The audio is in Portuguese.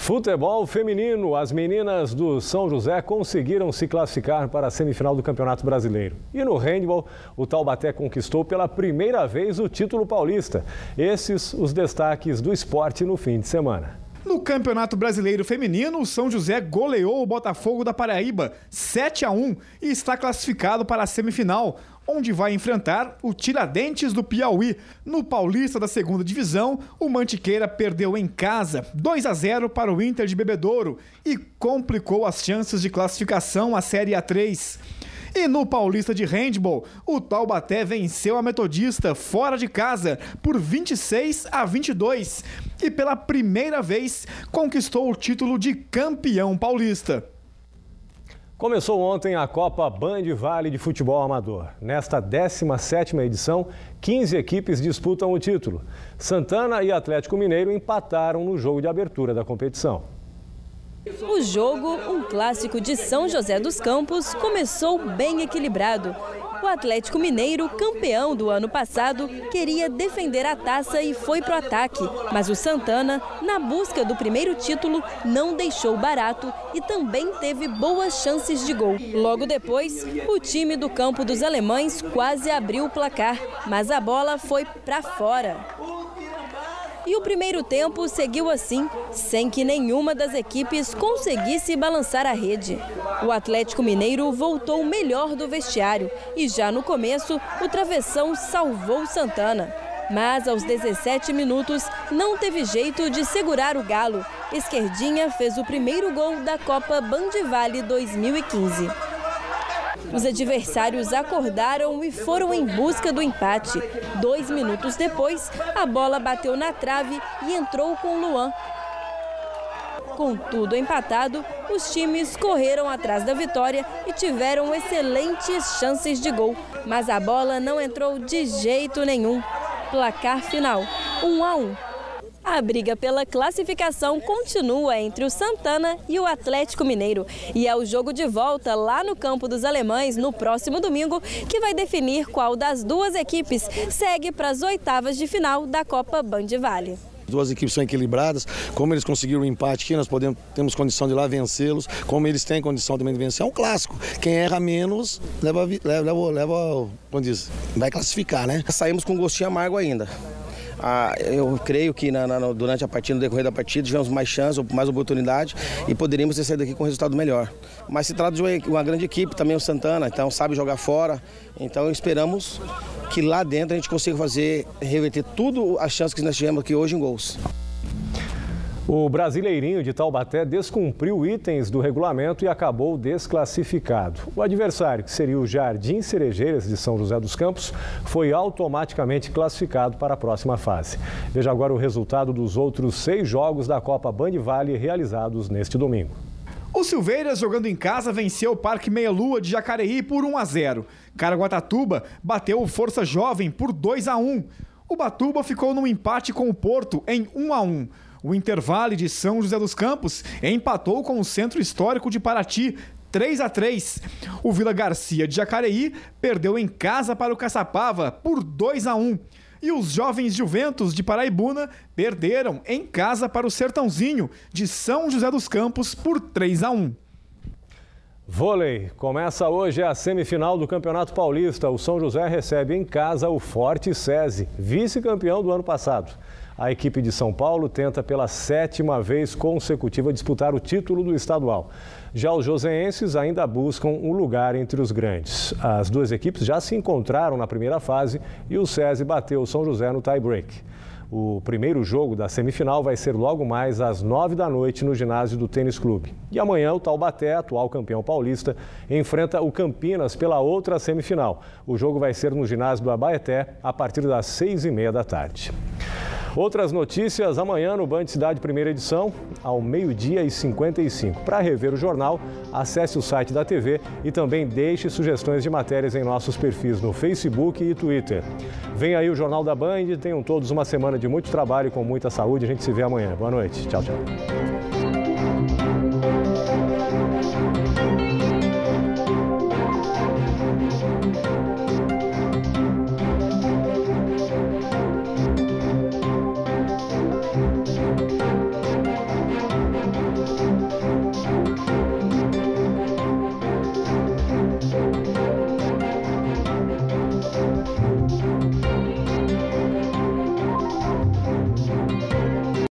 Futebol feminino. As meninas do São José conseguiram se classificar para a semifinal do Campeonato Brasileiro. E no handball, o Taubaté conquistou pela primeira vez o título paulista. Esses os destaques do esporte no fim de semana. No Campeonato Brasileiro Feminino, o São José goleou o Botafogo da Paraíba 7 a 1 e está classificado para a semifinal onde vai enfrentar o Tiradentes do Piauí. No Paulista da segunda divisão, o Mantiqueira perdeu em casa 2 a 0 para o Inter de Bebedouro e complicou as chances de classificação à Série A3. E no Paulista de Handball, o Taubaté venceu a Metodista fora de casa por 26 a 22 e pela primeira vez conquistou o título de campeão paulista. Começou ontem a Copa Band Vale de Futebol Amador. Nesta 17ª edição, 15 equipes disputam o título. Santana e Atlético Mineiro empataram no jogo de abertura da competição. O jogo, um clássico de São José dos Campos, começou bem equilibrado. O Atlético Mineiro, campeão do ano passado, queria defender a taça e foi pro ataque. Mas o Santana, na busca do primeiro título, não deixou barato e também teve boas chances de gol. Logo depois, o time do campo dos alemães quase abriu o placar, mas a bola foi para fora. E o primeiro tempo seguiu assim, sem que nenhuma das equipes conseguisse balançar a rede. O Atlético Mineiro voltou melhor do vestiário e já no começo o travessão salvou Santana. Mas aos 17 minutos não teve jeito de segurar o Galo. Esquerdinha fez o primeiro gol da Copa Bandivale 2015. Os adversários acordaram e foram em busca do empate. Dois minutos depois, a bola bateu na trave e entrou com Luan. Com tudo empatado, os times correram atrás da vitória e tiveram excelentes chances de gol, mas a bola não entrou de jeito nenhum. Placar final: 1 a 1. A briga pela classificação continua entre o Santana e o Atlético Mineiro. E é o jogo de volta lá no campo dos alemães no próximo domingo que vai definir qual das duas equipes segue para as oitavas de final da Copa Band Vale duas equipes são equilibradas, como eles conseguiram o um empate aqui, nós podemos, temos condição de lá vencê-los, como eles têm condição também de vencer, é um clássico. Quem erra menos leva, leva, leva, leva como diz, vai classificar, né? Saímos com um gostinho amargo ainda. Eu creio que na, na, durante a partida, no decorrer da partida, tivemos mais chance, mais oportunidade e poderíamos ter saído daqui com um resultado melhor. Mas se trata de uma, uma grande equipe, também o Santana, então sabe jogar fora. Então esperamos que lá dentro a gente consiga fazer, reverter tudo as chances que nós tivemos aqui hoje em gols. O brasileirinho de Taubaté descumpriu itens do regulamento e acabou desclassificado. O adversário, que seria o Jardim Cerejeiras de São José dos Campos, foi automaticamente classificado para a próxima fase. Veja agora o resultado dos outros seis jogos da Copa Band Vale realizados neste domingo. O Silveiras, jogando em casa, venceu o Parque Meia Lua de Jacareí por 1 a 0. Caraguatatuba bateu o Força Jovem por 2 a 1. O Batuba ficou no empate com o Porto em 1 a 1. O Intervale de São José dos Campos empatou com o Centro Histórico de Paraty 3 a 3. O Vila Garcia de Jacareí perdeu em casa para o Caçapava por 2 a 1. E os jovens Juventus de Paraibuna perderam em casa para o Sertãozinho de São José dos Campos por 3 a 1. Vôlei. Começa hoje a semifinal do Campeonato Paulista. O São José recebe em casa o Forte SESI, vice-campeão do ano passado. A equipe de São Paulo tenta pela sétima vez consecutiva disputar o título do estadual. Já os joseenses ainda buscam um lugar entre os grandes. As duas equipes já se encontraram na primeira fase e o SESI bateu o São José no tie-break. O primeiro jogo da semifinal vai ser logo mais às nove da noite no ginásio do Tênis Clube. E amanhã o Taubaté, atual campeão paulista, enfrenta o Campinas pela outra semifinal. O jogo vai ser no ginásio do Abaeté a partir das seis e meia da tarde. Outras notícias amanhã no Band Cidade Primeira Edição, ao meio-dia e 55. Para rever o jornal, acesse o site da TV e também deixe sugestões de matérias em nossos perfis no Facebook e Twitter. Vem aí o Jornal da Band, tenham todos uma semana de muito trabalho e com muita saúde. A gente se vê amanhã. Boa noite. Tchau, tchau.